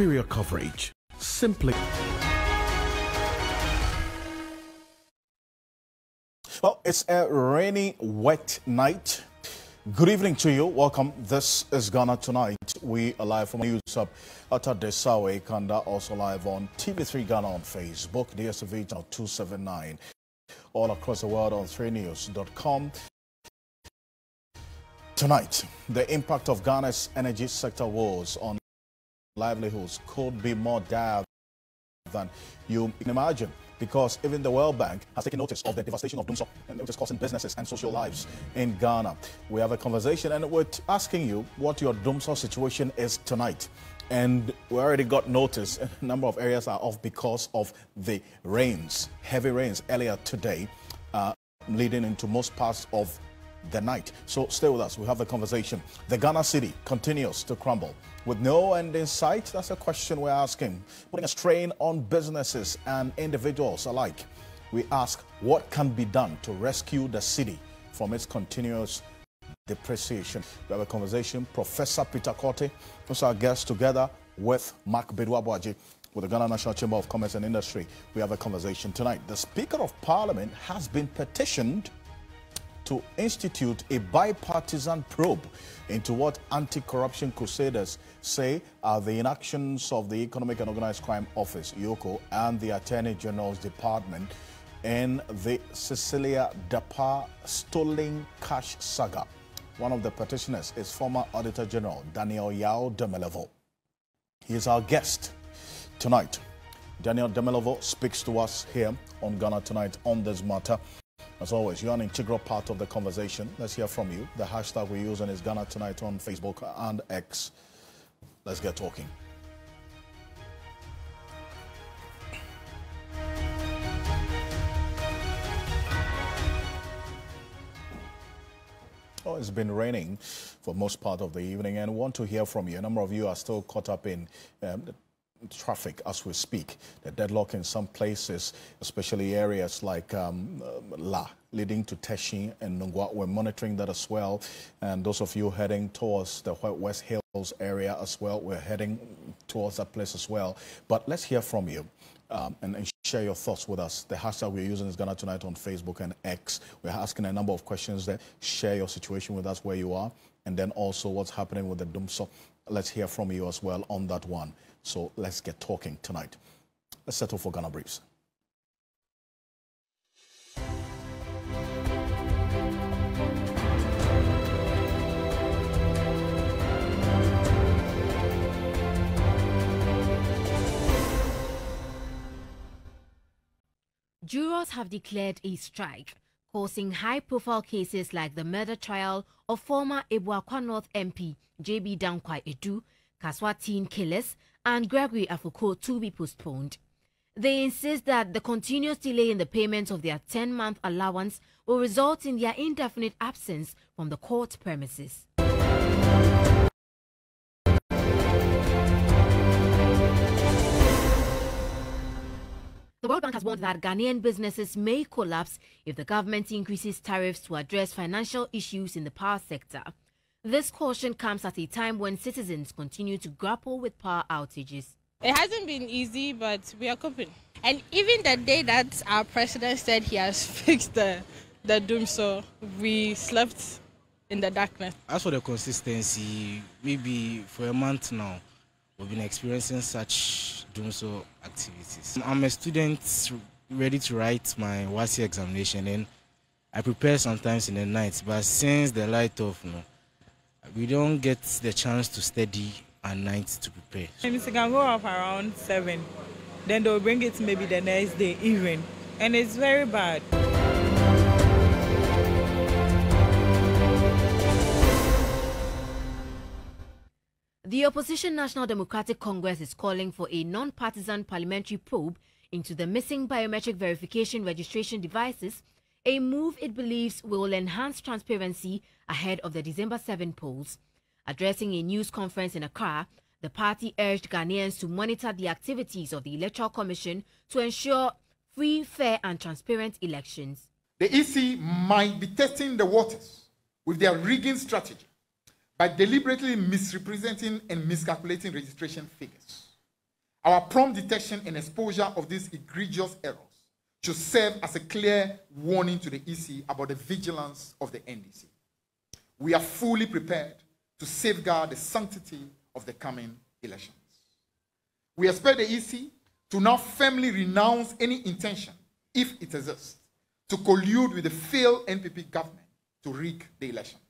superior coverage. Simply. Well, it's a rainy, wet night. Good evening to you. Welcome. This is Ghana Tonight. We are live from News Up at Desawe Kanda, also live on TV3 Ghana on Facebook, channel 279, all across the world on 3news.com. Tonight, the impact of Ghana's energy sector woes on livelihoods could be more dire than you can imagine because even the World Bank has taken notice of the devastation of Dumsor and which is causing businesses and social lives in Ghana. We have a conversation and we're asking you what your Dumsor situation is tonight. And we already got notice a number of areas are off because of the rains, heavy rains earlier today, uh, leading into most parts of the night. So stay with us. We have a conversation. The Ghana cedi continues to crumble. With no end in sight, that's a question we're asking, putting a strain on businesses and individuals alike. We ask what can be done to rescue the cedi from its continuous depreciation. We have a conversation. Professor Peter Quartey is our guest together with Mark Badu-Aboagye with the Ghana National Chamber of Commerce and Industry. We have a conversation tonight. The Speaker of Parliament has been petitioned to institute a bipartisan probe into what anti-corruption crusaders say are the inactions of the Economic and Organized Crime Office, EOCO, and the Attorney General's Department in the Cecilia Dapaah stolen cash saga. One of the petitioners is former Auditor General Daniel Yaw Domelevo. He is our guest tonight. Daniel Domelevo speaks to us here on Ghana Tonight on this matter. As always, you're an integral part of the conversation. Let's hear from you. The hashtag we're using is Ghana Tonight on Facebook and X. Let's get talking. Oh, it's been raining for most part of the evening and want to hear from you. A number of you are still caught up in um, traffic as we speak. The deadlock in some places, especially areas like um, La, leading to Teshie and Nungua. We're monitoring that as well. And those of you heading towards the West Hills area as well, we're heading towards that place as well. But let's hear from you. Um, and, and, share your thoughts with us. The hashtag we're using is Ghana Tonight on Facebook and X. We're asking a number of questions there. Share your situation with us where you are, and then also what's happening with the Dumsor. Let's hear from you as well on that one. So let's get talking tonight. Let's settle for Ghana Briefs. Jurors have declared a strike, causing high-profile cases like the murder trial of former Abuakwa North MP J.B. Danquah Adu, Kasoa teen killers, and Gregory Afoko to be postponed. They insist that the continuous delay in the payment of their 10-month allowance will result in their indefinite absence from the court premises. The World Bank has warned that Ghanaian businesses may collapse if the government increases tariffs to address financial issues in the power sector. This caution comes at a time when citizens continue to grapple with power outages. It hasn't been easy, but we are coping. And even the day that our president said he has fixed the, the Dumsor we slept in the darkness. As for the consistency, maybe for a month now, we've been experiencing such Dumsor activities. I'm a student ready to write my WASSCE examination, and I prepare sometimes in the night. But since the light of you know, we don't get the chance to study at night to prepare. And it can go up around 7. Then they'll bring it maybe the next day even. And it's very bad. The opposition National Democratic Congress is calling for a non-partisan parliamentary probe into the missing biometric verification registration devices, a move it believes will enhance transparency ahead of the December 7 polls. Addressing a news conference in Accra, the party urged Ghanaians to monitor the activities of the Electoral Commission to ensure free, fair, and transparent elections. The EC might be testing the waters with their rigging strategy by deliberately misrepresenting and miscalculating registration figures. Our prompt detection and exposure of these egregious errors should serve as a clear warning to the EC about the vigilance of the NDC. We are fully prepared to safeguard the sanctity of the coming elections. We expect the EC to now firmly renounce any intention, if it exists, to collude with the failed NPP government to rig the elections.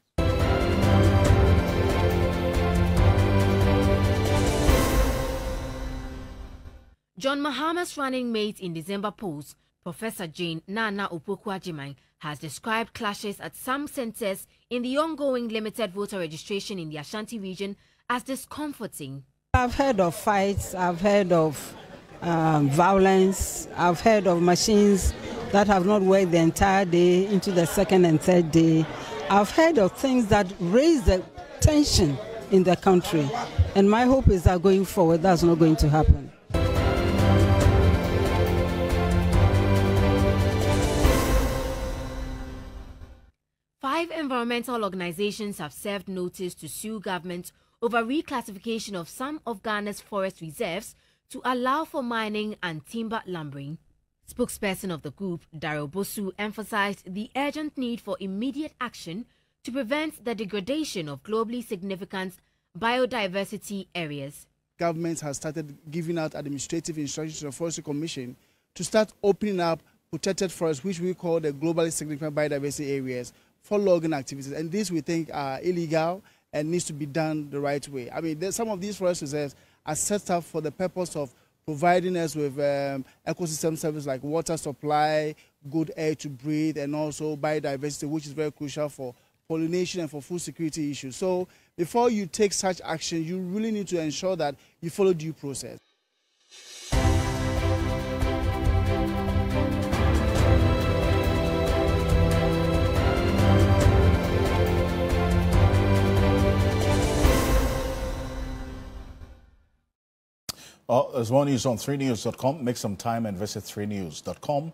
John Mahama's running mate in December polls, Professor Jane Nana Opoku has described clashes at some centres in the ongoing limited voter registration in the Ashanti region as discomforting. I've heard of fights, I've heard of um, violence, I've heard of machines that have not worked the entire day into the second and third day. I've heard of things that raise the tension in the country. And my hope is that going forward, that's not going to happen. Five environmental organizations have served notice to sue government over reclassification of some of Ghana's forest reserves to allow for mining and timber lumbering. Spokesperson of the group, Daryl Bosu, emphasized the urgent need for immediate action to prevent the degradation of globally significant biodiversity areas. Government has started giving out administrative instructions to the Forestry Commission to start opening up protected forests, which we call the globally significant biodiversity areas, for logging activities. And this we think are illegal and needs to be done the right way. I mean, some of these forest reserves are set up for the purpose of providing us with um, ecosystem services like water supply, good air to breathe, and also biodiversity, which is very crucial for pollination and for food security issues. So before you take such action, you really need to ensure that you follow due process. Uh, there's more news on 3news.com. Make some time and visit 3news.com.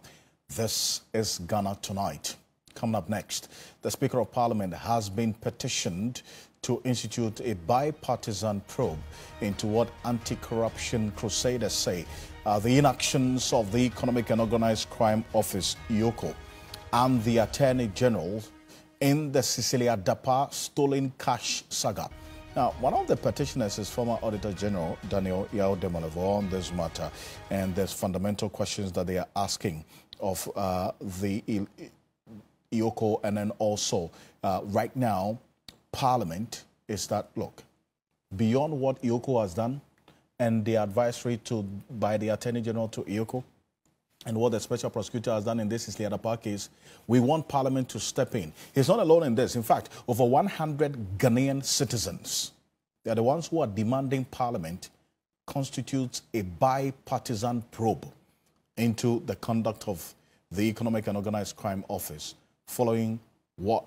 This is Ghana Tonight. Coming up next, the Speaker of Parliament has been petitioned to institute a bipartisan probe into what anti-corruption crusaders say uh, the inactions of the Economic and Organized Crime Office, EOCO, and the Attorney General in the Cecilia Dapaah stolen cash saga. Now, one of the petitioners is former Auditor General Daniel Yaw Domelevo on this matter, and there's fundamental questions that they are asking of uh, the EOCO and then also uh, right now, Parliament is that, look, beyond what EOCO has done and the advisory to by the Attorney General to EOCO, and what the special prosecutor has done in this is other case, we want Parliament to step in. He's not alone in this. In fact, over 100 Ghanaian citizens, they are the ones who are demanding Parliament constitutes a bipartisan probe into the conduct of the Economic and Organized Crime Office following what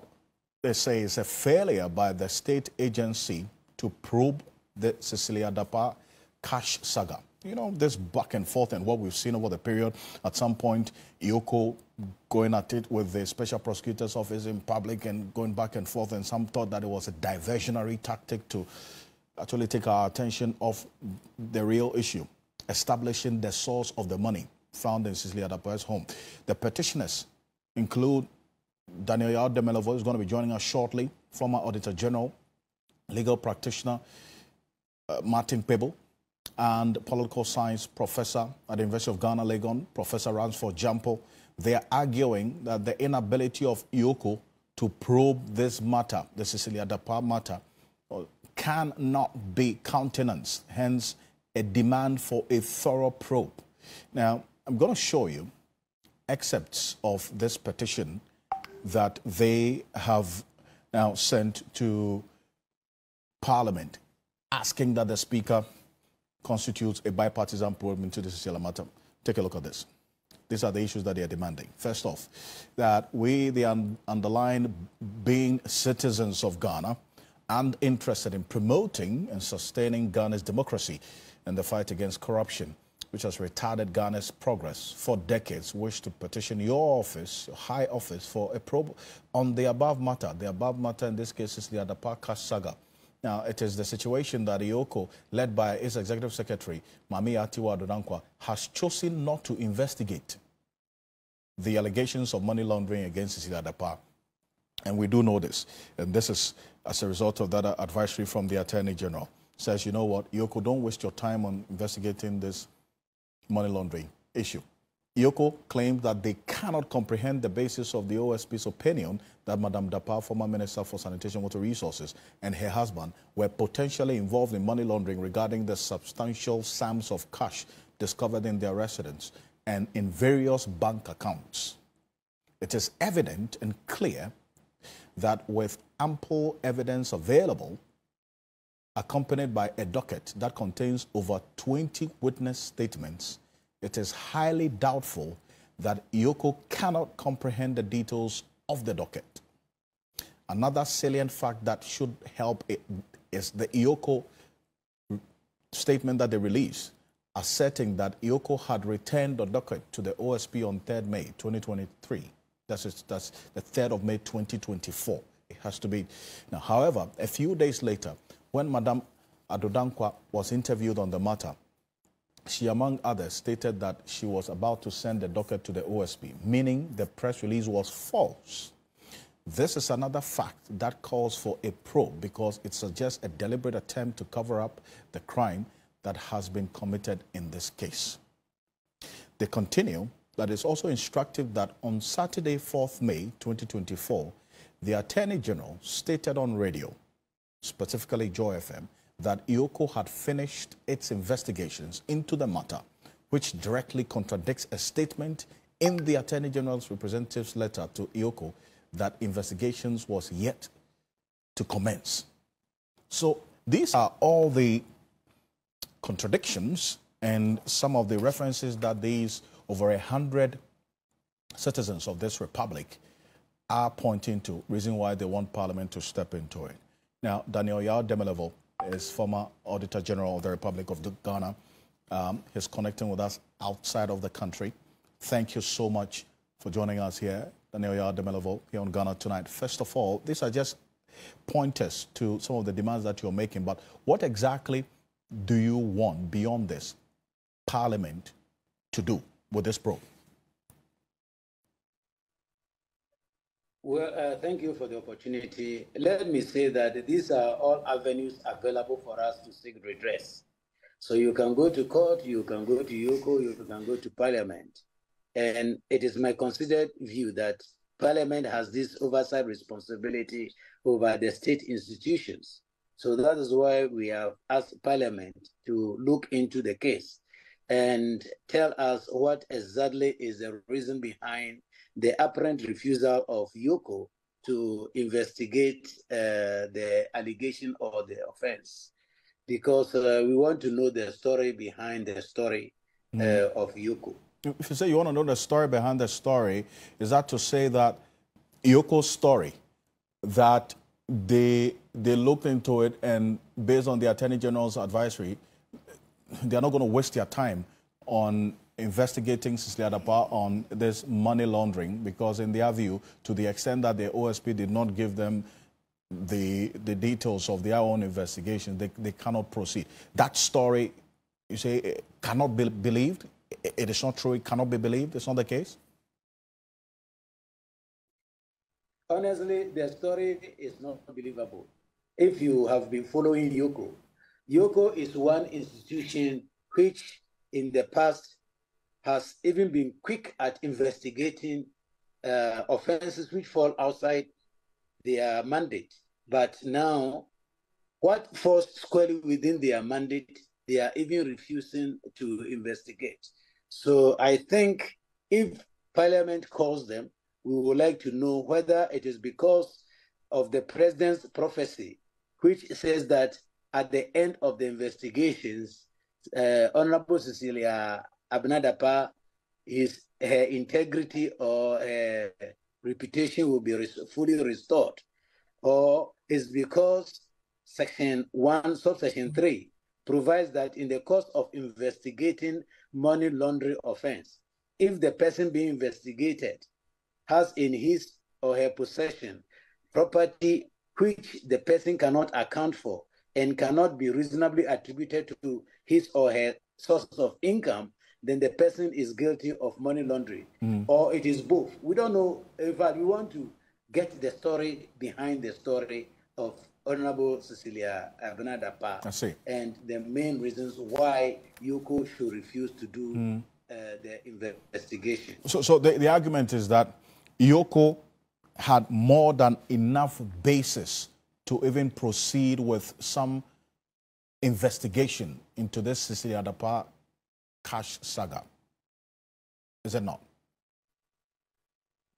they say is a failure by the state agency to probe the Cecilia Dapaah cash saga you know, this back and forth and what we've seen over the period. At some point, EOCO going at it with the Special Prosecutor's Office in public and going back and forth, and some thought that it was a diversionary tactic to actually take our attention off the real issue, establishing the source of the money found in Cecilia Dapaah's home. The petitioners include Daniel Yaw Domelevo, who is going to be joining us shortly, former Auditor General, legal practitioner uh, Martin Kpebu, and political science professor at the University of Ghana, Legon, Professor Ransford Gyampo. They are arguing that the inability of EOCO to probe this matter, the Cecilia Dapaah matter, cannot be countenanced, hence a demand for a thorough probe. Now, I'm going to show you excerpts of this petition that they have now sent to Parliament, asking that the Speaker constitutes a bipartisan probe into the social matter. Take a look at this. These are the issues that they are demanding. First off, that we, the un underlying being citizens of Ghana and interested in promoting and sustaining Ghana's democracy and the fight against corruption, which has retarded Ghana's progress for decades, wish to petition your office, your high office, for a probe on the above matter. The above matter in this case is the Cash Saga Now, it is the situation that EOCO, led by its executive secretary, Maame Tiwaa Addo-Danquah, has chosen not to investigate the allegations of money laundering against Cecilia Dapaah. And we do know this. And this is as a result of that advisory from the Attorney General. Says, you know what, EOCO, don't waste your time on investigating this money laundering issue. EOCO claimed that they cannot comprehend the basis of the OSP's opinion that Madame Dapaah, former Minister for Sanitation, Water Resources, and her husband were potentially involved in money laundering regarding the substantial sums of cash discovered in their residence and in various bank accounts. It is evident and clear that with ample evidence available, accompanied by a docket that contains over 20 witness statements, it is highly doubtful that EOCO cannot comprehend the details of the docket. Another salient fact that should help is the EOCO statement that they released asserting that EOCO had returned the docket to the OSP on 3rd May 2023. That's, that's the 3rd of May 2024. It has to be. Now, however, a few days later, when Madame Addo-Danquah was interviewed on the matter, she, among others, stated that she was about to send the docket to the OSP, meaning the press release was false. This is another fact that calls for a probe because it suggests a deliberate attempt to cover up the crime that has been committed in this case. They continue that it's also instructive that on Saturday, 4th May 2024, the Attorney General stated on radio, specifically Joy FM, that EOCO had finished its investigations into the matter, which directly contradicts a statement in the Attorney General's representative's letter to EOCO that investigations was yet to commence. So these are all the contradictions and some of the references that these over a hundred citizens of this republic are pointing to, reason why they want Parliament to step into it. Now, Daniel Yaw Domelevo is former Auditor General of the Republic of Ghana. Um, he's connecting with us outside of the country. Thank you so much for joining us here, Daniel Yaw Domelevo, here on Ghana Tonight. First of all, these are just pointers to some of the demands that you're making, but what exactly do you want beyond this Parliament to do with this probe? Well, uh, thank you for the opportunity. Let me say that these are all avenues available for us to seek redress. So you can go to court, you can go to EOCO, you can go to Parliament. And it is my considered view that Parliament has this oversight responsibility over the state institutions. So that is why we have asked Parliament to look into the case and tell us what exactly is the reason behind the apparent refusal of EOCO to investigate uh, the allegation or the offense. Because uh, we want to know the story behind the story mm. uh, of EOCO. If you say you want to know the story behind the story, is that to say that EOCO's story that they they looked into it and based on the attorney general's advisory they're not going to waste their time on investigating Cecilia Dapaah on this money laundering because in their view to the extent that the OSP did not give them the the details of their own investigation they, they cannot proceed. That story you say eh, cannot be believed? It is not true it cannot be believed? It's not the case? Honestly, the story is not believable. If you have been following EOCO, EOCO is one institution which in the past has even been quick at investigating uh, offenses which fall outside their mandate. But now, what falls squarely within their mandate, they are even refusing to investigate. So I think if Parliament calls them, we would like to know whether it is because of the president's prophecy, which says that at the end of the investigations, uh, Honorable Cecilia Abena Dapaah, his her integrity or her reputation will be fully restored, or is because Section 1, Subsection 3 provides that in the course of investigating money laundering offense, if the person being investigated has in his or her possession property which the person cannot account for, and cannot be reasonably attributed to his or her source of income, then the person is guilty of money laundering, mm. or it is both. We don't know. In fact, we want to get the story behind the story of Honorable Cecilia. I see. And the main reasons why EOCO should refuse to do mm. uh, the investigation. So, so the, the argument is that EOCO had more than enough basis to even proceed with some investigation into this Cecilia Dapaah cash saga. Is it not?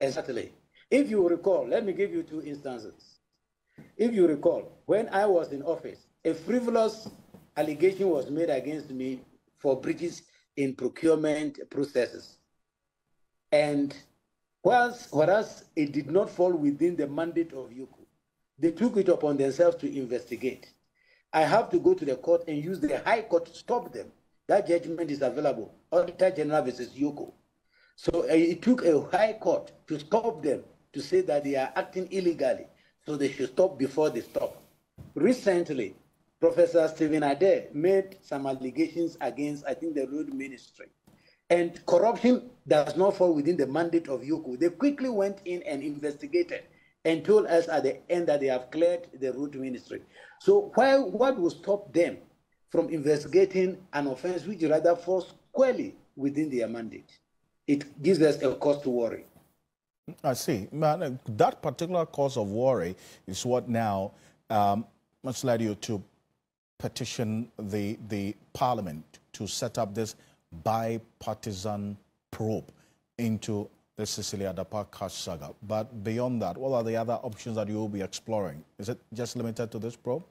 Exactly. If you recall, let me give you two instances. If you recall, when I was in office, a frivolous allegation was made against me for breaches in procurement processes. And whilst, whereas it did not fall within the mandate of EOCO, they took it upon themselves to investigate. I have to go to the court and use the high court to stop them. That judgment is available, Auditor General versus EOCO. So uh, it took a high court to stop them to say that they are acting illegally, so they should stop before they stop. Recently, Professor Stephen Adei made some allegations against, I think, the road ministry. And corruption does not fall within the mandate of EOCO. They quickly went in and investigated and told us at the end that they have cleared the road ministry. So why, what will stop them from investigating an offense which rather falls squarely within their mandate? It gives us a cause to worry. I see. Man, that particular cause of worry is what now um, must lead you to petition the, the parliament to set up this bipartisan probe into the Cecilia Dapaah cash saga. But beyond that, what are the other options that you will be exploring? Is it just limited to this probe?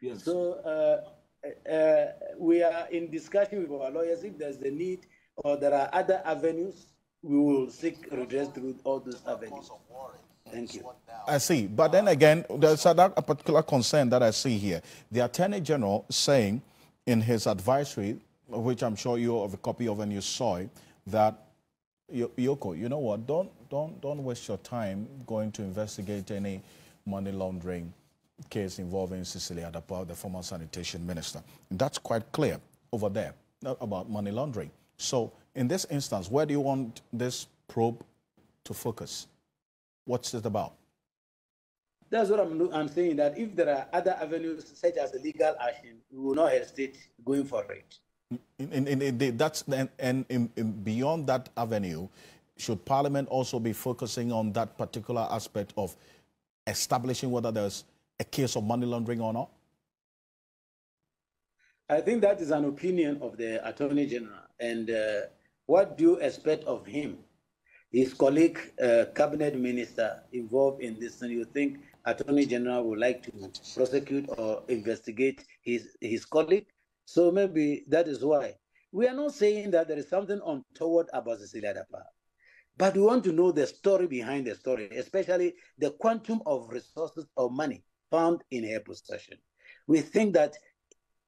Yes. So uh, uh, we are in discussion with our lawyers. If there's the need or there are other avenues, we will seek redress through all those avenues. Thank you. I see. But then again, there's a, a particular concern that I see here. The Attorney General saying in his advisory, which I'm sure you have a copy of and you saw it, that EOCO, you know what? Don't don't don't waste your time going to investigate any money laundering case involving Cecilia Dapaah, the former sanitation minister. That's quite clear over there uh, about money laundering. So in this instance, where do you want this probe to focus? What's it about? That's what I'm, I'm saying, that if there are other avenues such as legal action, we will not hesitate going for it. In, in, in, that's and, and beyond that avenue, should Parliament also be focusing on that particular aspect of establishing whether there's a case of money laundering or not? I think that is an opinion of the Attorney General. And uh, what do you expect of him? His colleague, uh, cabinet minister involved in this, and you think Attorney General would like to prosecute or investigate his, his colleague? So maybe that is why. We are not saying that there is something untoward about Cecilia Dapaah, but we want to know the story behind the story, especially the quantum of resources or money found in her possession. We think that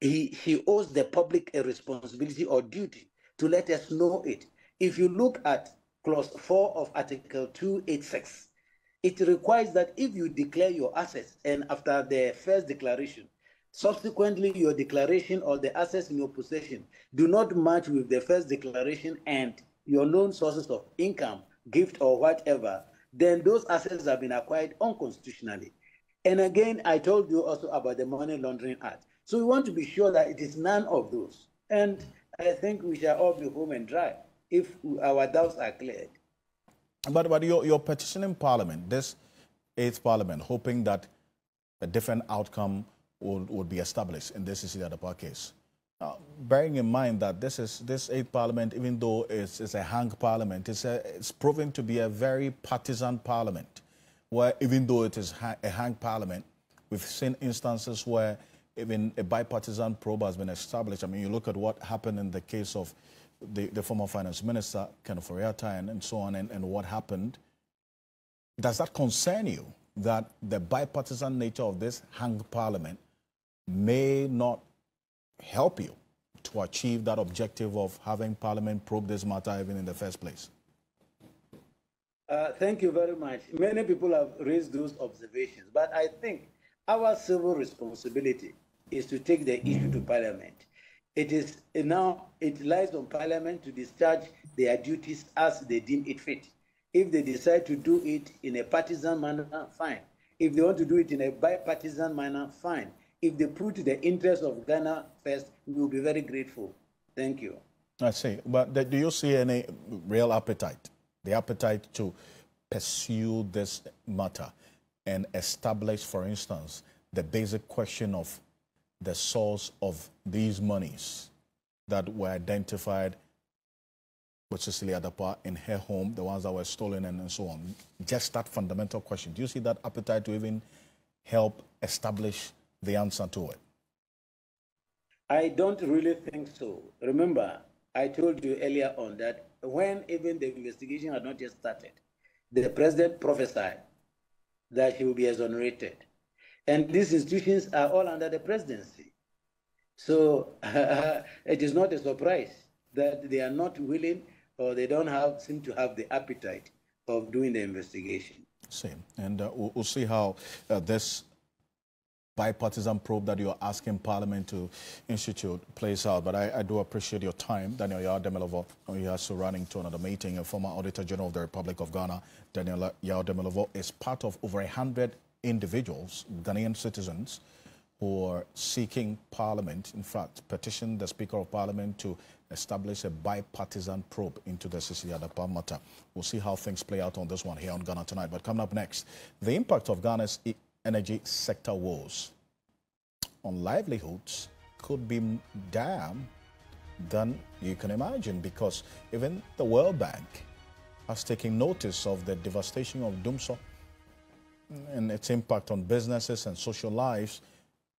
he, he owes the public a responsibility or duty to let us know it. If you look at clause 4 of Article 286, it requires that if you declare your assets and after the first declaration, Subsequently, your declaration or the assets in your possession do not match with the first declaration and your known sources of income, gift, or whatever, then those assets have been acquired unconstitutionally. And again, I told you also about the Money Laundering Act. So we want to be sure that it is none of those. And I think we shall all be home and dry if our doubts are cleared. But, but you're, you're petitioning Parliament, this eighth Parliament, hoping that a different outcome would, would be established in this Cecilia Dapaah case. Now, bearing in mind that this is this eighth parliament, even though it's, it's a hang parliament, it's, a, it's proven to be a very partisan parliament, where even though it is a hang parliament, we've seen instances where even a bipartisan probe has been established. I mean, you look at what happened in the case of the, the former finance minister, Kenneth Ofori-Atta, and, and so on, and, and what happened. Does that concern you, that the bipartisan nature of this hang parliament may not help you to achieve that objective of having Parliament probe this matter even in the first place? Uh, thank you very much. Many people have raised those observations, but I think our civil responsibility is to take the issue to Parliament. It is now it lies on Parliament to discharge their duties as they deem it fit. If they decide to do it in a partisan manner, fine. If they want to do it in a bipartisan manner, fine. If they put the interests of Ghana first, we will be very grateful. Thank you. I see. But do you see any real appetite, the appetite to pursue this matter and establish, for instance, the basic question of the source of these monies that were identified with Cecilia Dapaah in her home, the ones that were stolen and, and so on. Just that fundamental question. Do you see that appetite to even help establish the answer to it? I don't really think so. Remember, I told you earlier on that when even the investigation had not yet started, the president prophesied that he will be exonerated. And these institutions are all under the presidency. So it is not a surprise that they are not willing or they don't have seem to have the appetite of doing the investigation. Same. And uh, we'll, we'll, see how uh, this bipartisan probe that you're asking Parliament to institute plays out. But I, I do appreciate your time, Daniel Yaw Domelevo. We are running to another meeting. A former Auditor General of the Republic of Ghana, Daniel Yaw Domelevo, is part of over 100 individuals, Ghanaian citizens, who are seeking Parliament, in fact, petitioned the Speaker of Parliament to establish a bipartisan probe into the Cecilia Dapaah matter. We'll see how things play out on this one here on Ghana Tonight. But coming up next, the impact of Ghana's energy sector woes on livelihoods could be dire than you can imagine because even the World Bank has taken notice of the devastation of Dumsor and its impact on businesses and social lives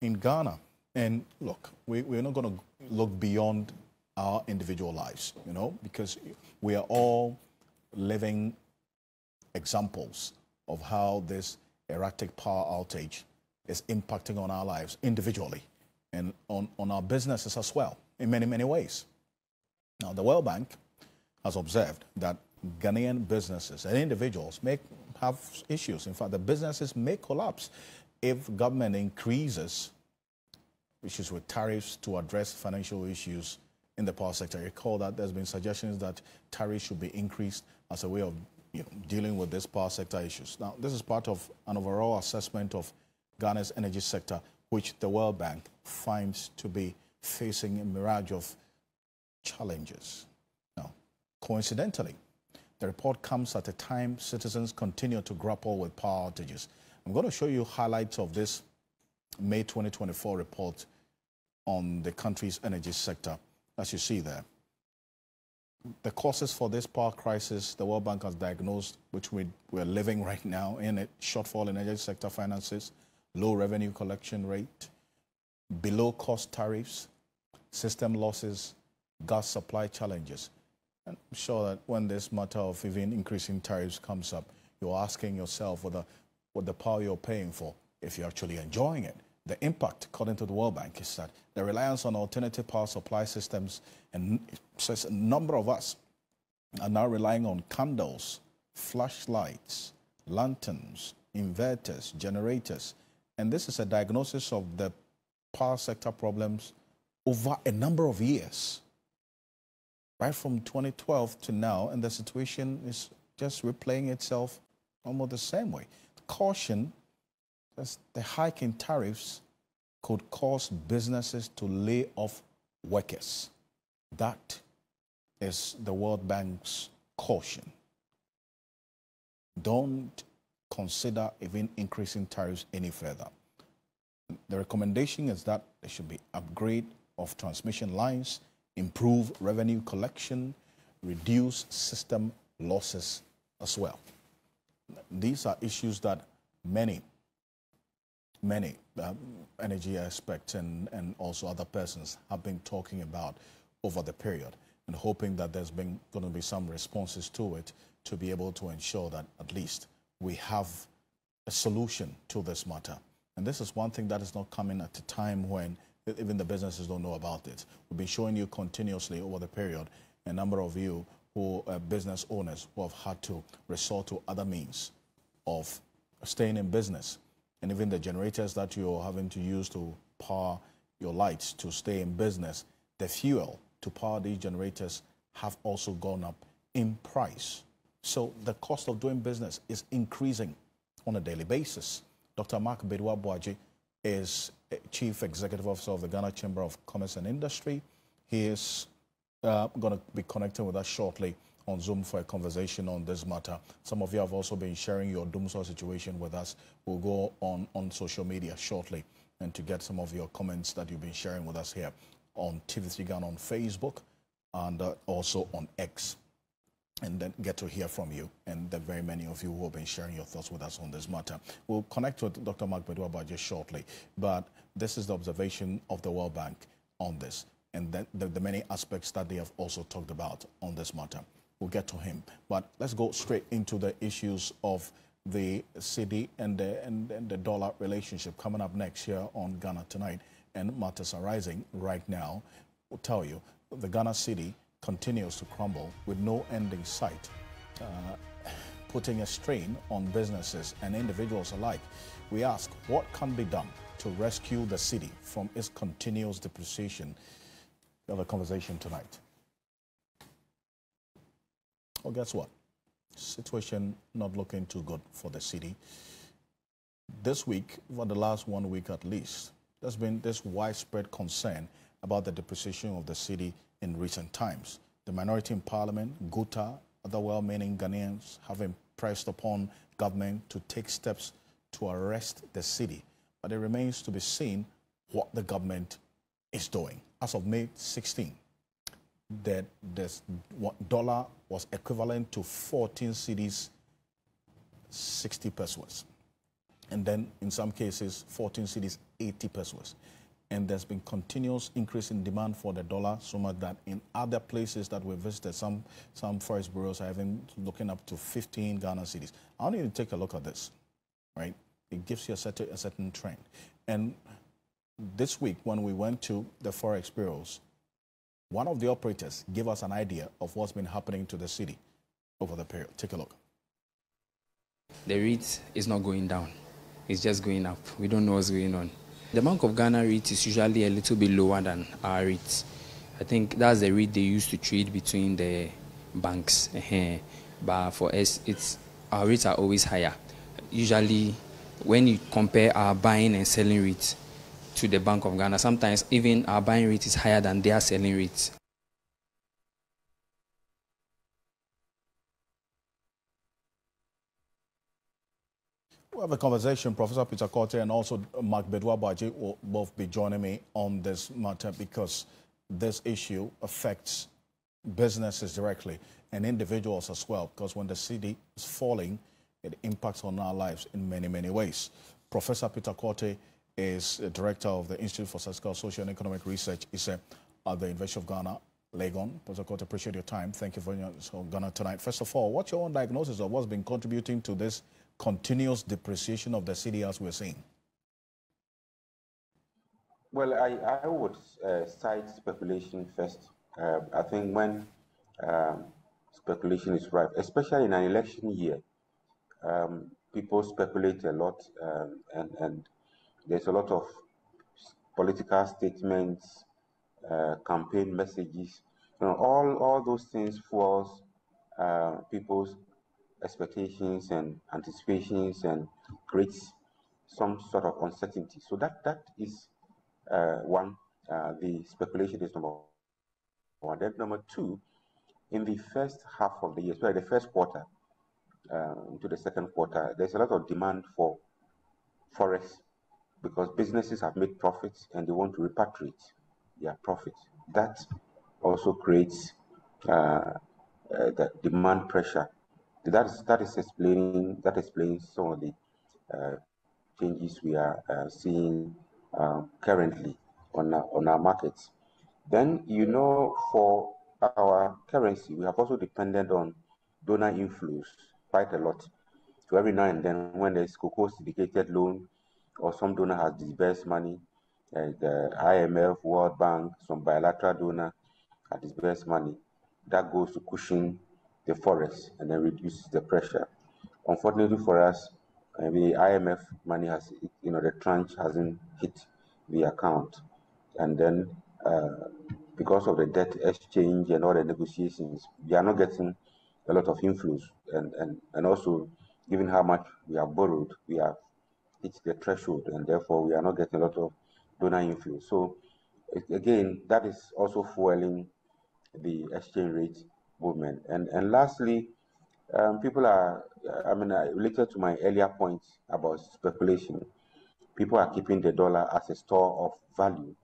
in Ghana. And look, we, we're not going to look beyond our individual lives, you know, because we are all living examples of how this erratic power outage is impacting on our lives individually and on, on our businesses as well in many, many ways. Now, the World Bank has observed that Ghanaian businesses and individuals may have issues. In fact, the businesses may collapse if government increases issues with tariffs to address financial issues in the power sector. Recall that there's been suggestions that tariffs should be increased as a way of you know, dealing with this power sector issues. Now, this is part of an overall assessment of Ghana's energy sector, which the World Bank finds to be facing a mirage of challenges. Now, coincidentally, the report comes at a time citizens continue to grapple with power outages. I'm going to show you highlights of this May 2024 report on the country's energy sector, as you see there the causes for this power crisis, the World Bank has diagnosed, which we, we're living right now in it, shortfall in energy sector finances, low revenue collection rate, below cost tariffs, system losses, gas supply challenges. And I'm sure that when this matter of even increasing tariffs comes up, you're asking yourself whether what the power you're paying for, if you're actually enjoying it. The impact, according to the World Bank, is that the reliance on alternative power supply systems, and says a number of us are now relying on candles, flashlights, lanterns, inverters, generators. And this is a diagnosis of the power sector problems over a number of years, right from 2012 to now, and the situation is just replaying itself almost the same way. Caution the hike in tariffs could cause businesses to lay off workers. That is the World Bank's caution. Don't consider even increasing tariffs any further. The recommendation is that there should be upgrade of transmission lines, improve revenue collection, reduce system losses as well. These are issues that many many um, energy experts and, and also other persons have been talking about over the period and hoping that there's been going to be some responses to it to be able to ensure that at least we have a solution to this matter. And this is one thing that is not coming at a time when even the businesses don't know about it. We've been showing you continuously over the period a number of you who are business owners who have had to resort to other means of staying in business and even the generators that you're having to use to power your lights to stay in business, the fuel to power these generators have also gone up in price. So the cost of doing business is increasing on a daily basis. Dr. Mark Badu-Aboagye is Chief Executive Officer of the Ghana Chamber of Commerce and Industry. He is uh, going to be connecting with us shortly on Zoom for a conversation on this matter. Some of you have also been sharing your Dumsor situation with us. We'll go on, on social media shortly and to get some of your comments that you've been sharing with us here on TV3 Ghana on Facebook and uh, also on X and then get to hear from you and the very many of you who have been sharing your thoughts with us on this matter. We'll connect with Dr. Mark Bedwaba just shortly, but this is the observation of the World Bank on this and the, the, the many aspects that they have also talked about on this matter. We'll get to him, but let's go straight into the issues of the cedi and the, and, and the dollar relationship coming up next here on Ghana Tonight and matters are rising right now. We'll tell you the Ghana cedi continues to crumble with no ending sight, uh, putting a strain on businesses and individuals alike. We ask what can be done to rescue the cedi from its continuous depreciation. Have a conversation tonight. Well, guess what? Situation not looking too good for the cedi. This week, for the last one week at least, there's been this widespread concern about the depreciation of the cedi in recent times. The minority in parliament, Guta, other well-meaning Ghanaians have impressed upon government to take steps to arrest the cedi. But it remains to be seen what the government is doing. As of May 16, that this dollar was equivalent to 14 cedis, 60 pesewas. And then in some cases, 14 cedis, 80 pesewas and there's been continuous increase in demand for the dollar so much that in other places that we visited, some, some forex bureaus are even looking up to 15 Ghana cedis. I want you to take a look at this, right? It gives you a certain, a certain trend. And this week, when we went to the forex bureaus, one of the operators gave us an idea of what's been happening to the cedi over the period. Take a look. The rate is not going down. It's just going up. We don't know what's going on. The Bank of Ghana rate is usually a little bit lower than our rate. I think that's the rate they use to trade between the banks. But for us, it's our rates are always higher. Usually, when you compare our buying and selling rate to the Bank of Ghana, sometimes even our buying rate is higher than their selling rate. We'll have a conversation. Professor Peter Quartey and also Mark Bedwa will both be joining me on this matter because this issue affects businesses directly and individuals as well because when the cedi is falling, it impacts on our lives in many, many ways. Professor Peter Quartey is the director of the Institute for Statistical, Social and Economic Research is at the University of Ghana, Legon. Professor Quartey, appreciate your time. Thank you for us on Ghana tonight. First of all, what's your own diagnosis of what's been contributing to this continuous depreciation of the cedi as we're seeing? Well, I, I would uh, cite speculation first. Uh, I think when um, speculation is rife, especially in an election year, um, people speculate a lot um, and, and there's a lot of political statements, uh, campaign messages, you know, all, all those things fuels uh, people's expectations and anticipations and creates some sort of uncertainty. So that that is uh, one. Uh, the speculation is number one. Then number two, in the first half of the year, sorry, the first quarter uh, into the second quarter, there's a lot of demand for forex because businesses have made profits and they want to repatriate their profits. That also creates uh, uh, the demand pressure that is that is explaining that explains some of the uh, changes we are uh, seeing uh, currently on our, on our markets. Then you know for our currency, we have also depended on donor inflows quite a lot. So every now and then, when there's cocoa syndicated loan or some donor has disbursed money, uh, the IMF, World Bank, some bilateral donor has disbursed money, that goes to cushion the forex and then reduces the pressure. Unfortunately for us, the IMF money has, you know, the tranche hasn't hit the account. And then uh, because of the debt exchange and all the negotiations, we are not getting a lot of inflows. And, and, and also, given how much we have borrowed, we have hit the threshold, and therefore we are not getting a lot of donor inflow. So, again, that is also fueling the exchange rate movement. And, and lastly, um, people are, I mean, related to my earlier point about speculation, people are keeping the dollar as a store of value.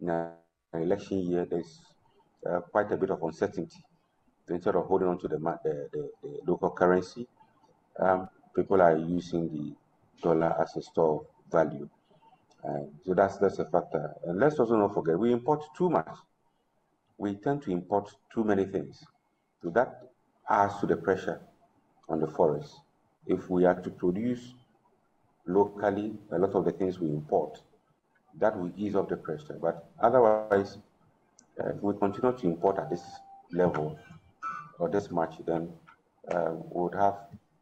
In an election year, there's uh, quite a bit of uncertainty. Instead of holding on to the, the, the, the local currency, um, people are using the dollar as a store value. Uh, so that's that's a factor. And let's also not forget we import too much. We tend to import too many things. So that adds to the pressure on the forex. If we are to produce locally a lot of the things we import, that will ease off the pressure. But otherwise, uh, if we continue to import at this level or this much, then uh, we would have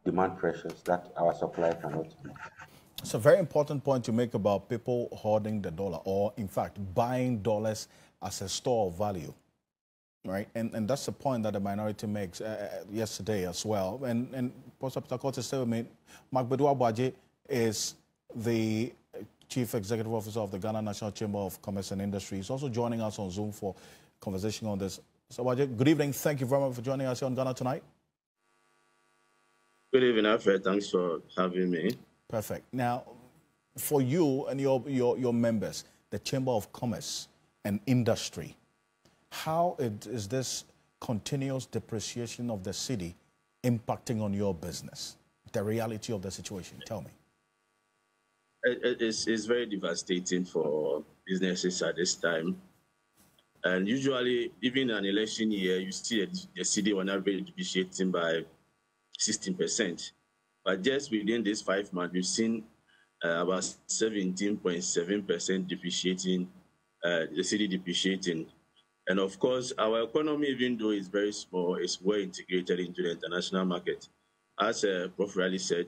demand pressures that our supply cannot meet. It's a very important point to make about people hoarding the dollar, or in fact, buying dollars as a store of value right? And, and that's the point that the minority makes uh, uh yesterday as well. And, and Professor Quartey said, me, Mark Badu-Aboagye is the Chief Executive Officer of the Ghana National Chamber of Commerce and Industry. He's also joining us on Zoom for conversation on this. So, Aboagye, good evening. Thank you very much for joining us here on Ghana Tonight. Good evening, Alfred. Thanks for having me. Perfect. Now, for you and your, your, your members, the Chamber of Commerce and Industry, how it, is this continuous depreciation of the cedi impacting on your business? The reality of the situation. Tell me. It's, it's very devastating for businesses at this time. And usually, even an election year, you see the cedi on average depreciating by 16%. But just within these five months, we've seen uh, about 17.7% depreciating, uh, the cedi depreciating and of course, our economy, even though it's very small, is well integrated into the international market. As uh, Prof. Riley said,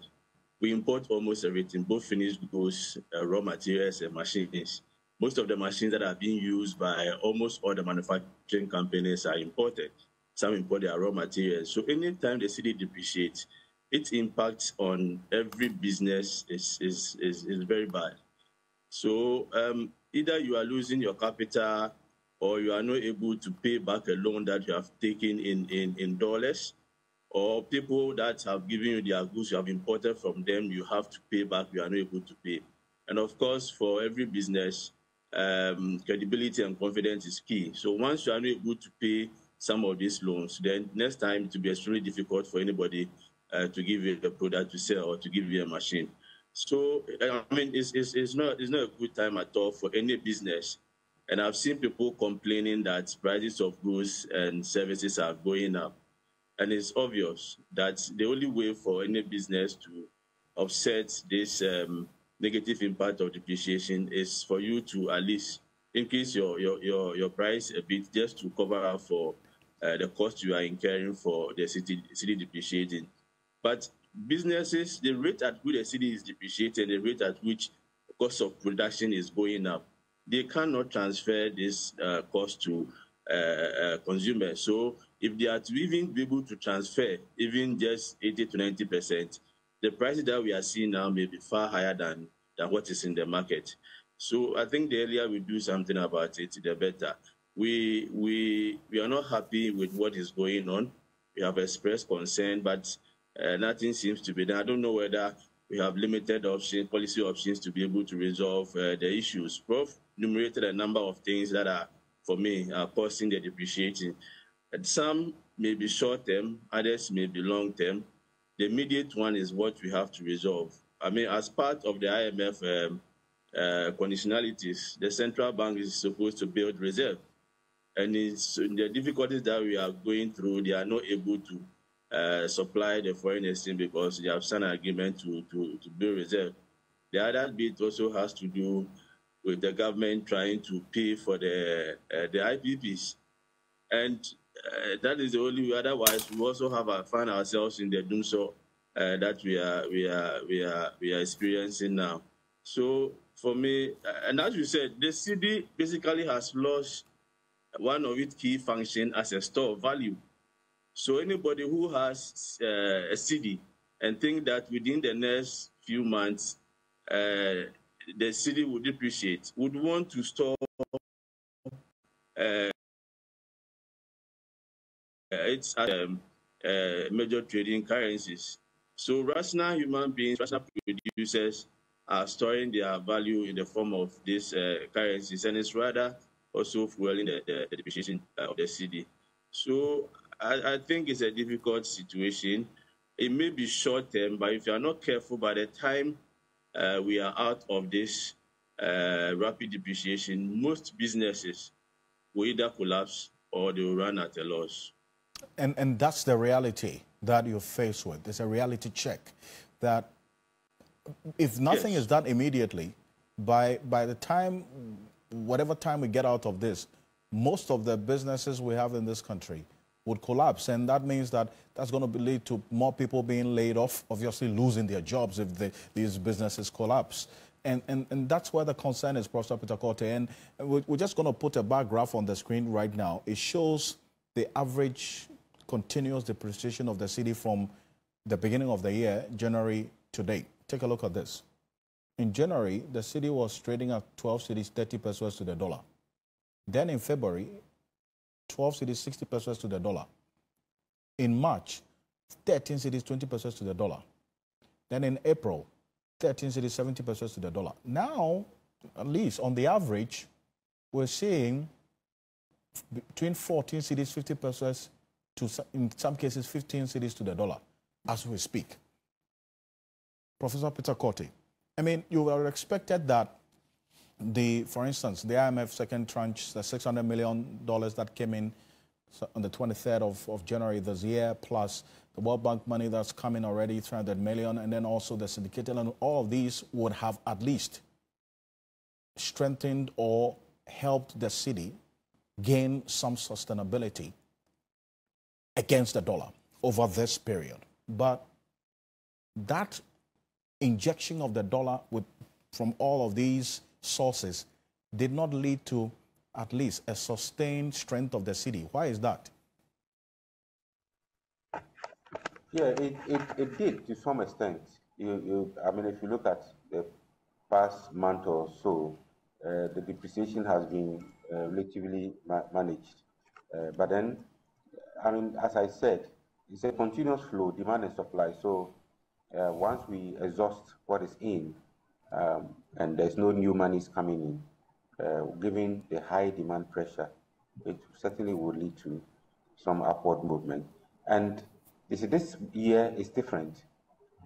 we import almost everything, both finished goods, uh, raw materials, and machines. Most of the machines that are being used by almost all the manufacturing companies are imported. Some import their raw materials. So anytime the cedi depreciates, its impact on every business is, is, is, is very bad. So um, either you are losing your capital or you are not able to pay back a loan that you have taken in, in, in dollars, or people that have given you their goods you have imported from them, you have to pay back, you are not able to pay. And of course, for every business, um, credibility and confidence is key. So once you are not able to pay some of these loans, then next time it will be extremely difficult for anybody uh, to give you a product to sell or to give you a machine. So, I mean, it's, it's, it's, not, it's not a good time at all for any business and I've seen people complaining that prices of goods and services are going up. And it's obvious that the only way for any business to offset this um, negative impact of depreciation is for you to at least increase your, your, your, your price a bit just to cover up for uh, the cost you are incurring for the city, cedi depreciating. But businesses, the rate at which the cedi is depreciating, the rate at which cost of production is going up, they cannot transfer this uh, cost to uh, uh, consumers. So if they are to even be able to transfer even just 80 to 90 percent, the prices that we are seeing now may be far higher than, than what is in the market. So I think the earlier we do something about it, the better. We, we, we are not happy with what is going on. We have expressed concern, but uh, nothing seems to be done. I don't know whether we have limited options, policy options to be able to resolve uh, the issues. Prof enumerated a number of things that are, for me, are causing the depreciating. And some may be short term, others may be long term. The immediate one is what we have to resolve. I mean, as part of the IMF um, uh, conditionalities, the central bank is supposed to build reserve. And it's, the difficulties that we are going through, they are not able to uh, supply the foreign exchange because they have signed an agreement to, to, to build reserve. The other bit also has to do with the government trying to pay for the uh, the IPPs, and uh, that is the only way. Otherwise, we also have uh, find ourselves in the doom so uh, that we are we are we are we are experiencing now. So for me, uh, and as you said, the cedi basically has lost one of its key functions as a store of value. So anybody who has uh, a cedi and think that within the next few months uh, the cedi would depreciate would want to store uh, its um, uh, major trading currencies. So rational human beings, rational producers are storing their value in the form of these uh, currencies, and it's rather also fueling the, the, the depreciation uh, of the cedi. So I, I, think it's a difficult situation. It may be short term, but if you are not careful, by the time uh, we are out of this uh, rapid depreciation, most businesses will either collapse or they will run at a loss. And, and that's the reality that you're faced with. It's a reality check that if nothing yes. is done immediately, by, by the time, whatever time we get out of this, most of the businesses we have in this country would collapse. And that means that that's going to lead to more people being laid off, obviously losing their jobs if the, these businesses collapse. And, and, and that's where the concern is, Professor Peter Quartey. And we're just going to put a bar graph on the screen right now. It shows the average continuous depreciation of the cedi from the beginning of the year, January to date. Take a look at this. In January, the cedi was trading at 12 cedis 30 pesewas to the dollar. Then in February, 12 cedis 60 pesewas to the dollar. In March, 13 cedis 20 pesewas to the dollar. Then in April, 13 cedis 70 pesewas to the dollar. Now, at least on the average, we're seeing between 14 cedis 50 pesewas to, in some cases, 15 cedis to the dollar as we speak. Professor Peter Quartey, I mean, you would have expected that the, for instance, the IMF second tranche, the $600 million that came in on the 23rd of, of January this year, plus the World Bank money that's coming already, 300 million, and then also the syndicated loan, all of these would have at least strengthened or helped the cedi gain some sustainability against the dollar over this period. But that injection of the dollar with, from all of these sources did not lead to at least a sustained strength of the cedi. Why is that? Yeah, it, it, it did to some extent. You, you, I mean, if you look at the past month or so, uh, the depreciation has been uh, relatively ma managed. Uh, but then, I mean, as I said, it's a continuous flow, demand and supply. So uh, once we exhaust what is in, um, and there's no new monies coming in, uh, given the high demand pressure, it certainly will lead to some upward movement. And this, this year is different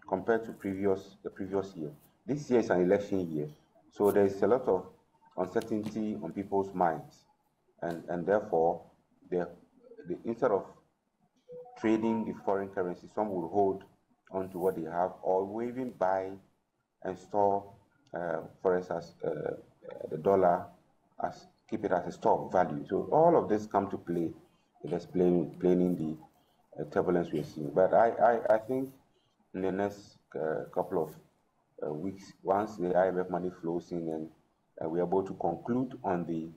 compared to previous the previous year. This year is an election year, so there is a lot of uncertainty on people's minds, and and therefore, the, the instead of trading the foreign currency, some will hold onto what they have, or even buy and store uh, for instance, uh, uh, the dollar as keep it as a stock value. So all of this come to play in explaining, explaining the uh, turbulence we are seeing. But I, I, I think in the next uh, couple of uh, weeks, once the IMF money flows in and we are able to conclude on the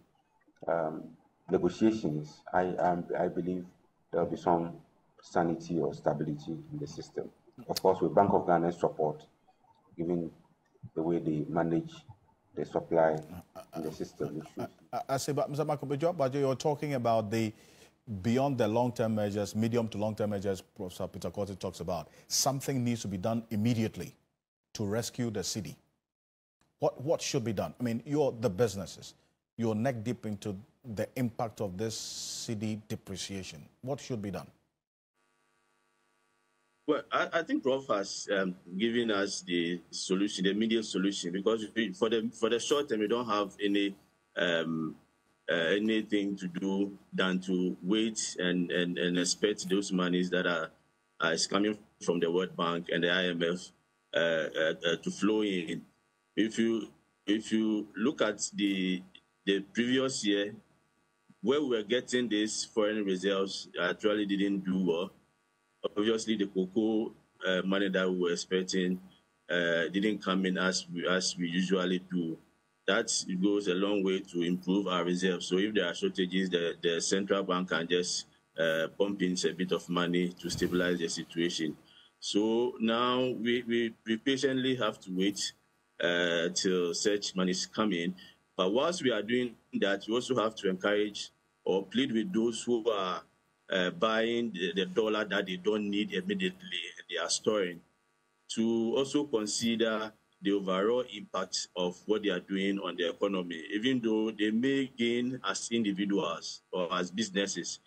um, negotiations, I, um, I believe there will be some sanity or stability in the system. Of course, with Bank of Ghana's support, given the way they manage the supply in the system. I, say, but Mr. Aboagye, but you're talking about the beyond the long-term measures, medium to long-term measures Professor Peter Quartey talks about. Something needs to be done immediately to rescue the cedi. What, what should be done? I mean, you're the businesses. You're neck deep into the impact of this cedi depreciation. What should be done? Well, I, I think Prof has um, given us the solution, the immediate solution, because we, for the for the short term, we don't have any um, uh, anything to do than to wait and, and, and expect those monies that are, are coming from the World Bank and the IMF uh, uh, uh, to flow in. If you if you look at the the previous year, where we were getting these foreign reserves, actually didn't do well obviously the cocoa uh, money that we were expecting uh, didn't come in as we, as we usually do. That goes a long way to improve our reserves. So if there are shortages, the, the central bank can just uh, pump in a bit of money to stabilize the situation. So now we, we, we patiently have to wait uh, till such monies come in. But whilst we are doing that, we also have to encourage or plead with those who are uh, buying the, the, dollar that they don't need immediately, they are storing, to also consider the overall impact of what they are doing on the economy, even though they may gain as individuals or as businesses.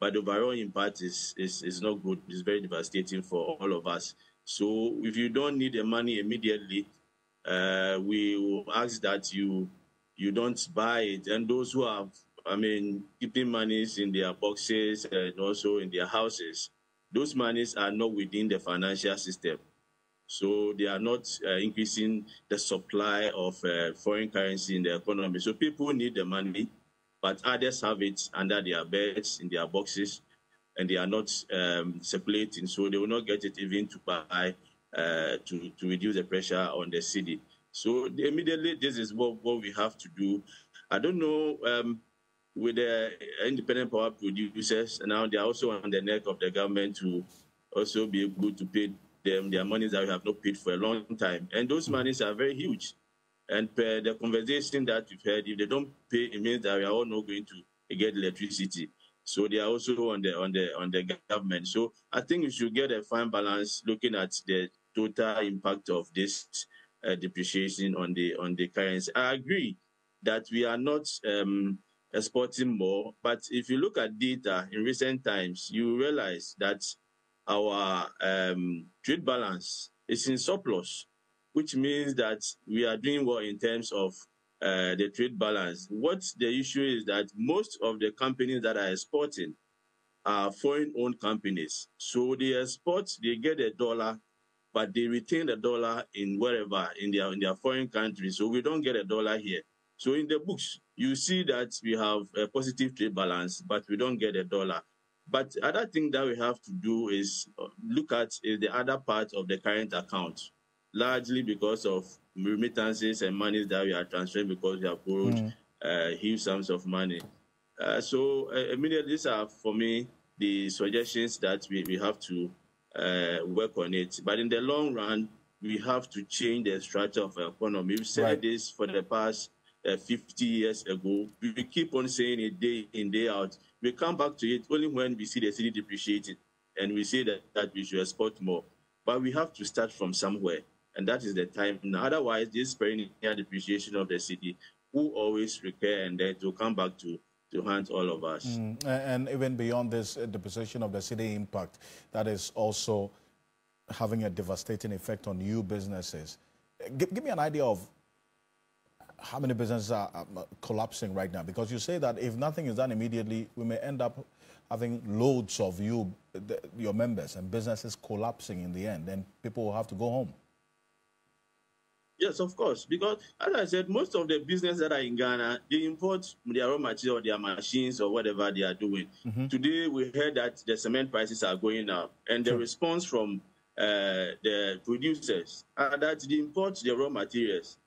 But the overall impact is, is, is not good. It's very devastating for all of us. So if you don't need the money immediately, uh, we will ask that you you don't buy it. And those who have, I mean, keeping monies in their boxes and also in their houses, those monies are not within the financial system. So they are not uh, increasing the supply of uh, foreign currency in the economy. So people need the money, but others have it under their beds, in their boxes, and they are not um, circulating. So they will not get it even to buy uh, to, to reduce the pressure on the cedi. So immediately, this is what, what we have to do. I don't know um, with the independent power producers, now they're also on the neck of the government to also be able to pay them their monies that we have not paid for a long time. And those monies are very huge. And per the conversation that we've heard, if they don't pay, it means that we are all not going to get electricity. So they are also on the on the on the government. So I think we should get a fine balance looking at the total impact of this uh, depreciation on the on the currency. I agree that we are not um, exporting more, but if you look at data in recent times, you realize that our um, trade balance is in surplus, which means that we are doing well in terms of uh, the trade balance. What the issue is that most of the companies that are exporting are foreign-owned companies. So they export, they get a dollar, but they retain the dollar in wherever in their in their foreign countries. So we don't get a dollar here. So in the books, you see that we have a positive trade balance, but we don't get a dollar. But other thing that we have to do is uh, look at is the other part of the current account, largely because of remittances and money that we are transferring because we have borrowed mm. uh, huge sums of money. Uh, so uh, immediately, these are for me the suggestions that we, we have to uh, work on it. But in the long run, we have to change the structure of our economy. We've said right. this for the past uh, 50 years ago. We keep on saying it day in, day out. We come back to it only when we see the cedi depreciating and we say that, that we should export more. But we have to start from somewhere, and that is the time. Now, otherwise, this perennial depreciation of the cedi will always recur and then to come back to to haunt all of us. Mm, and even beyond this, uh, the position of the cedi impact, that is also having a devastating effect on new businesses. Give, give me an idea of how many businesses are collapsing right now? Because you say that if nothing is done immediately, we may end up having loads of you, the, your members and businesses collapsing in the end, and people will have to go home. Yes, of course. Because as I said, most of the business that are in Ghana, they import their raw material, their machines, or whatever they are doing. Mm-hmm. Today, we heard that the cement prices are going up, and the sure. response from uh, the producers are that they import the raw materials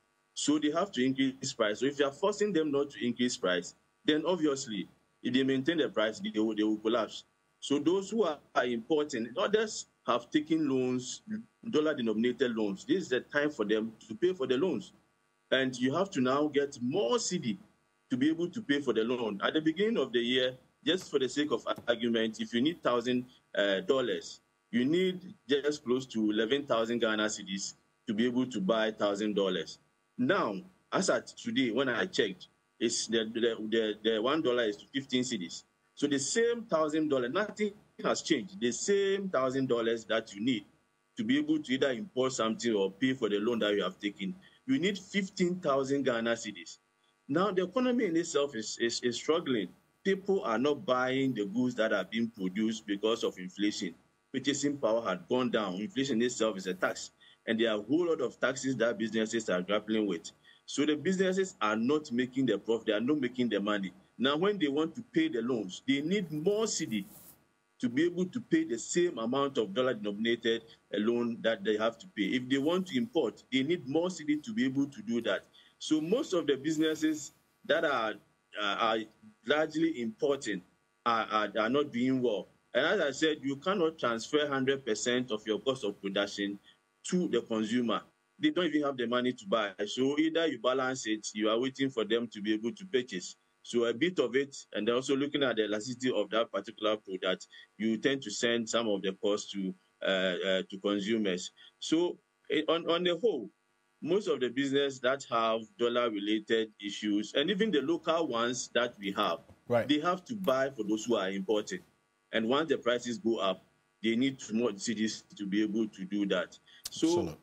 so they have to increase price. So if you are forcing them not to increase price, then obviously, if they maintain the price, they will, they will collapse. So those who are, are importing, others have taken loans, dollar-denominated loans. This is the time for them to pay for the loans. And you have to now get more cedi to be able to pay for the loan. At the beginning of the year, just for the sake of argument, if you need $1,000, uh, you need just close to 11,000 Ghana cedis to be able to buy $1,000. Now, as at today, when I checked, it's the the the, the one dollar is to fifteen cedis. So the same thousand dollar, nothing has changed. The same thousand dollars that you need to be able to either import something or pay for the loan that you have taken, you need fifteen thousand Ghana cedis. Now the economy in itself is, is, is struggling. People are not buying the goods that are being produced because of inflation. Purchasing power had gone down. Inflation itself is a tax and there are a whole lot of taxes that businesses are grappling with. So the businesses are not making the profit, they are not making the money. Now, when they want to pay the loans, they need more cedi to be able to pay the same amount of dollar denominated loan that they have to pay. If they want to import, they need more cedi to be able to do that. So most of the businesses that are, are largely importing are, are, are not doing well. And as I said, you cannot transfer 100% of your cost of production to the consumer. They don't even have the money to buy. So either you balance it, you are waiting for them to be able to purchase. So a bit of it, and also looking at the elasticity of that particular product, you tend to send some of the cost to uh, uh, to consumers. So eh, on on the whole, most of the business that have dollar-related issues, and even the local ones that we have, right. they have to buy for those who are importing. And once the prices go up, they need more cedis to be able to do that. So Absolutely.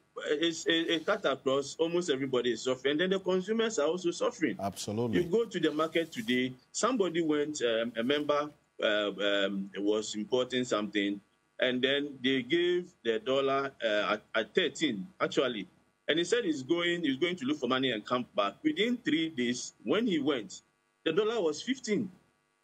it's a, a, cut across. Almost everybody is suffering, and then the consumers are also suffering. Absolutely. You go to the market today. Somebody went. Um, a member uh, um, was importing something, and then they gave the dollar uh, at, at 13 actually, and he said he's going. He's going to look for money and come back. Within three days, when he went, the dollar was 15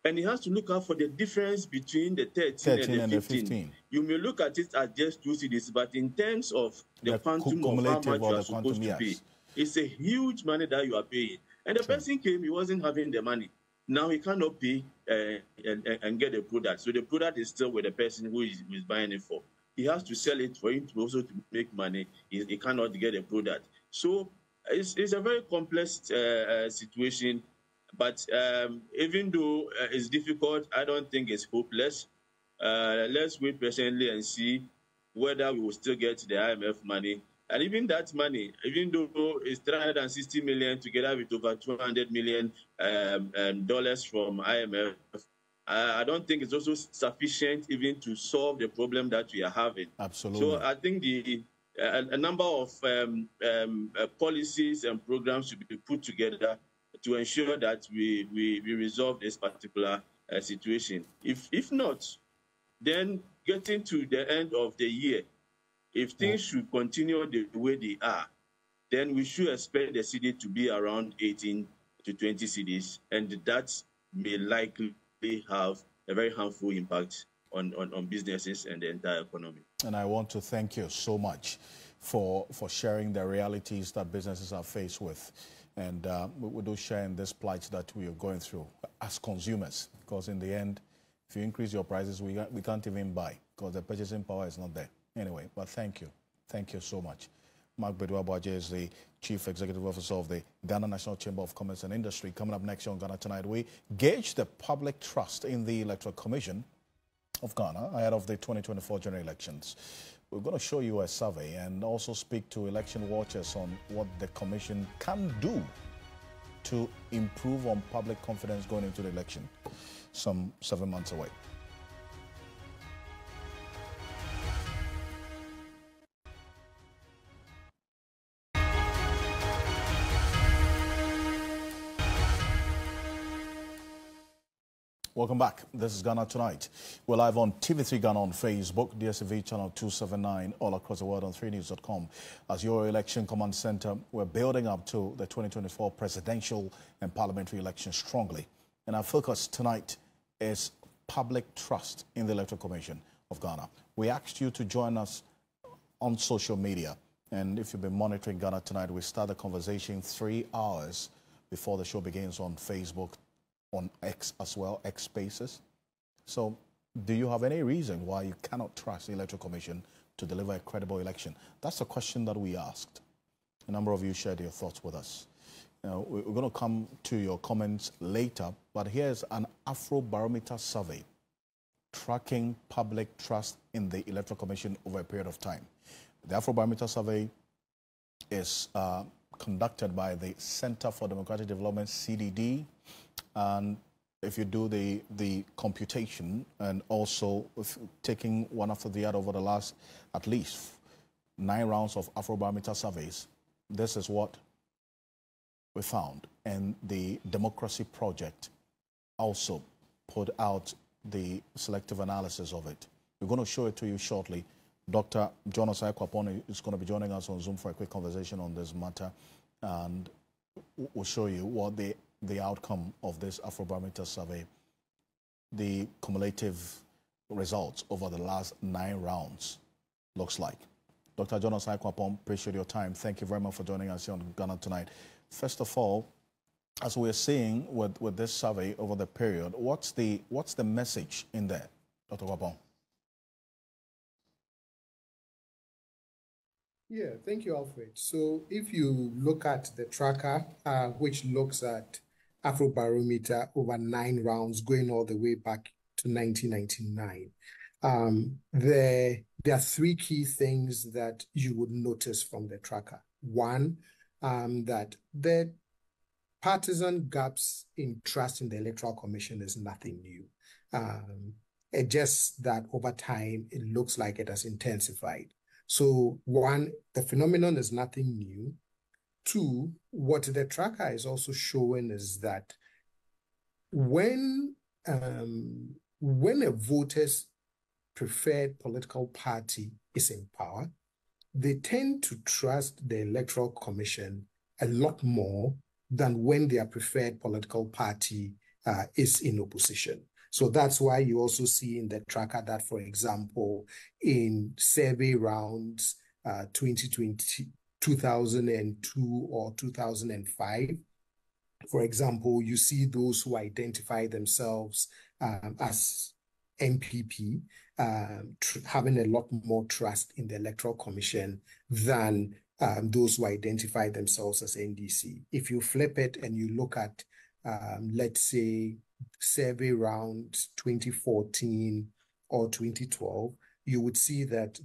and he has to look out for the difference between the 13, 13 and, the, 15. the 15. You may look at it as just two cedis, but in terms of the, the quantum of how much you are supposed to pay, it's a huge money that you are paying. And the person came, he wasn't having the money. Now he cannot pay uh, and, and, get the product. So the product is still with the person who is, who is buying it for. He has to sell it for him to also to make money. He, he cannot get the product. So it's, it's a very complex uh, situation but um, even though uh, it's difficult, I don't think it's hopeless. Uh, let's wait patiently and see whether we will still get the IMF money. And even that money, even though it's 360 million together with over 200 million um, um, dollars from IMF, I don't think it's also sufficient even to solve the problem that we are having. Absolutely. So I think the a, a number of um, um, uh, policies and programs should be put together to ensure that we, we, we resolve this particular uh, situation. If, if not, then getting to the end of the year, if things should continue the way they are, then we should expect the cedi to be around 18 to 20 cedis, and that may likely have a very harmful impact on, on, on businesses and the entire economy. And I want to thank you so much for, for sharing the realities that businesses are faced with. And uh, we, do share in this plight that we are going through as consumers, because in the end, if you increase your prices, we, we can't even buy because the purchasing power is not there. Anyway, but thank you. Thank you so much. Mark Badu-Aboagye is the Chief Executive Officer of the Ghana National Chamber of Commerce and Industry. Coming up next year on Ghana Tonight, we gauge the public trust in the Electoral Commission of Ghana ahead of the 2024 general elections. We're going to show you a survey and also speak to election watchers on what the Commission can do to improve on public confidence going into the election some seven months away. Welcome back. This is Ghana Tonight. We're live on TV3 Ghana on Facebook, DSTV channel 279, all across the world on 3news.com. As your election command center, we're building up to the 2024 presidential and parliamentary elections strongly. And our focus tonight is public trust in the Electoral Commission of Ghana. We asked you to join us on social media. And if you've been monitoring Ghana Tonight, we start the conversation three hours before the show begins on Facebook, on X as well, X Spaces. So, do you have any reason why you cannot trust the Electoral Commission to deliver a credible election? That's a question that we asked. A number of you shared your thoughts with us. Now, we're going to come to your comments later, but here's an Afrobarometer survey tracking public trust in the Electoral Commission over a period of time. The Afrobarometer survey is uh, conducted by the Center for Democratic Development, CDD, and if you do the, the computation and also taking one after the other over the last at least nine rounds of Afrobarometer surveys, this is what we found. And the Democracy Project also put out the selective analysis of it. We're going to show it to you shortly. Dr. John Osae is going to be joining us on Zoom for a quick conversation on this matter. And we'll show you what the the outcome of this Afrobarometer survey, the cumulative results over the last nine rounds looks like. Dr. John Osae appreciate your time. Thank you very much for joining us here on Ghana Tonight. First of all, as we're seeing with, with this survey over the period, what's the, what's the message in there, Dr. Kwapong? Yeah, thank you, Alfred. So if you look at the tracker, uh, which looks at Afrobarometer over nine rounds, going all the way back to 1999, um, there, there are three key things that you would notice from the tracker. One, um, that the partisan gaps in trust in the Electoral Commission is nothing new. Um, it just that over time, it looks like it has intensified. So one, the phenomenon is nothing new. Two, what the tracker is also showing is that when um, when a voter's preferred political party is in power, they tend to trust the electoral commission a lot more than when their preferred political party uh, is in opposition. So that's why you also see in the tracker that, for example, in survey rounds uh, 2020, 2002 or 2005, for example, you see those who identify themselves um, as NPP um, having a lot more trust in the Electoral Commission than um, those who identify themselves as NDC. If you flip it and you look at, um, let's say, survey round 2014 or 2012, you would see that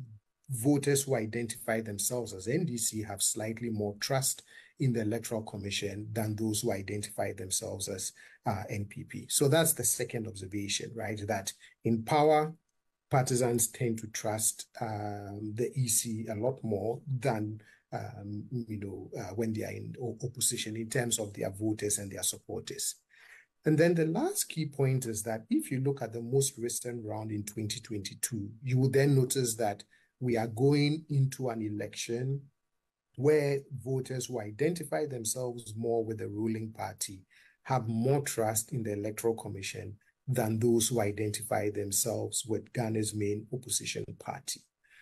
voters who identify themselves as NDC have slightly more trust in the Electoral Commission than those who identify themselves as uh, NPP. So that's the second observation, right? That in power, partisans tend to trust um, the EC a lot more than um, you know, uh, when they are in opposition in terms of their voters and their supporters. And then the last key point is that if you look at the most recent round in 2022, you will then notice that we are going into an election where voters who identify themselves more with the ruling party have more trust in the Electoral Commission than those who identify themselves with Ghana's main opposition party.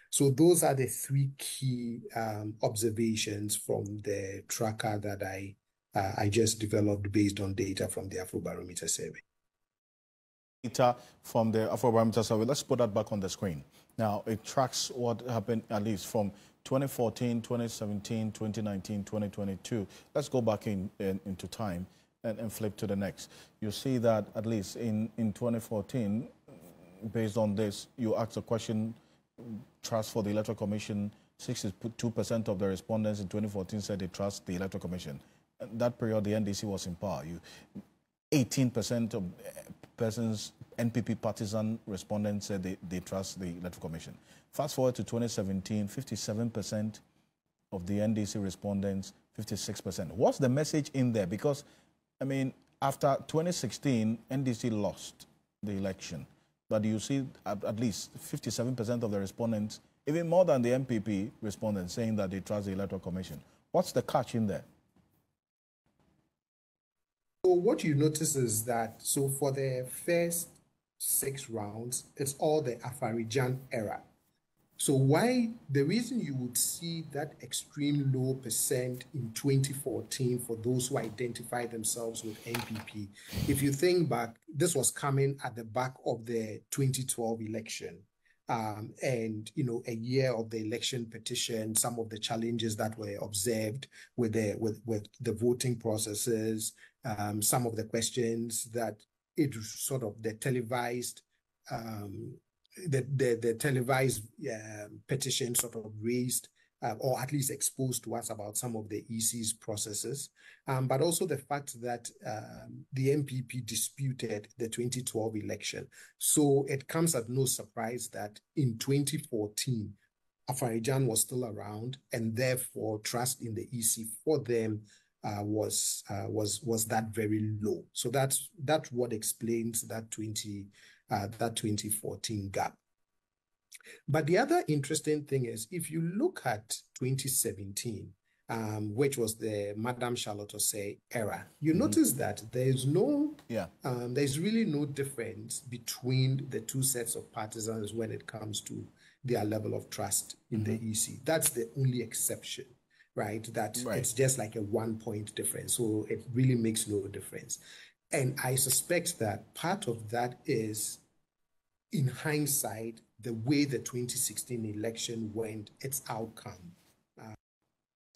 So those are the three key um, observations from the tracker that I uh, I just developed based on data from the Afrobarometer survey. Data from the Afrobarometer survey. Let's put that back on the screen. Now it tracks what happened at least from 2014, 2017, 2019, 2022. Let's go back in, in into time and, and flip to the next. You see that at least in, in 2014, based on this, you asked the question trust for the Electoral Commission. 62% of the respondents in 2014 said they trust the Electoral Commission. That period, the NDC was in power. You, 18% of eh, persons, NPP partisan respondents said they, they trust the Electoral Commission. Fast forward to 2017, 57% of the NDC respondents, 56%. What's the message in there? Because, I mean, after 2016, NDC lost the election. But you see at, at least 57% of the respondents, even more than the NPP respondents, saying that they trust the Electoral Commission. What's the catch in there? So what you notice is that so for the first six rounds, it's all the Afari-Gyan era. So why the reason you would see that extreme low percent in 2014 for those who identify themselves with NPP, if you think back, this was coming at the back of the 2012 election. Um, and you know a year of the election petition, some of the challenges that were observed with the with, with the voting processes, um, some of the questions that it sort of the televised um, the, the, the televised uh, petition sort of raised uh, or at least exposed to us about some of the EC's processes, um, but also the fact that um, the NPP disputed the 2012 election. So it comes at no surprise that in 2014, Afari-Gyan was still around, and therefore trust in the EC for them was uh, was was that very low. So that's that's what explains that 20 uh, that 2014 gap. But the other interesting thing is if you look at 2017, um, which was the Madame Charlotte Osei era, you mm-hmm. notice that there's no, yeah, um, there's really no difference between the two sets of partisans when it comes to their level of trust in mm-hmm. the EC. That's the only exception, right? That right. it's just like a one point difference. So it really makes no difference. And I suspect that part of that is, in hindsight, the way the 2016 election went, its outcome uh,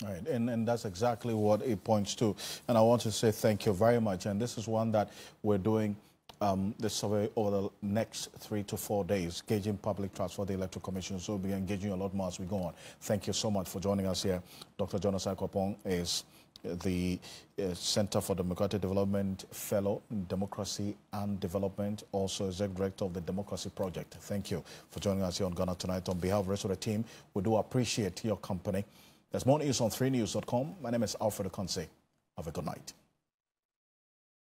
Right, and, and that's exactly what it points to. And I want to say thank you very much. And this is one that we're doing um, the survey over the next three to four days, gauging public trust for the Electoral Commission. So we'll be engaging a lot more as we go on. Thank you so much for joining us here. Dr. John Osae-Kwapong is the uh, Center for Democratic Development Fellow in Democracy and Development, also Executive Director of the Democracy Project. Thank you for joining us here on Ghana Tonight. On behalf of the rest of the team, we do appreciate your company. There's more news on 3news.com. My name is Alfred Ocansey. Have a good night.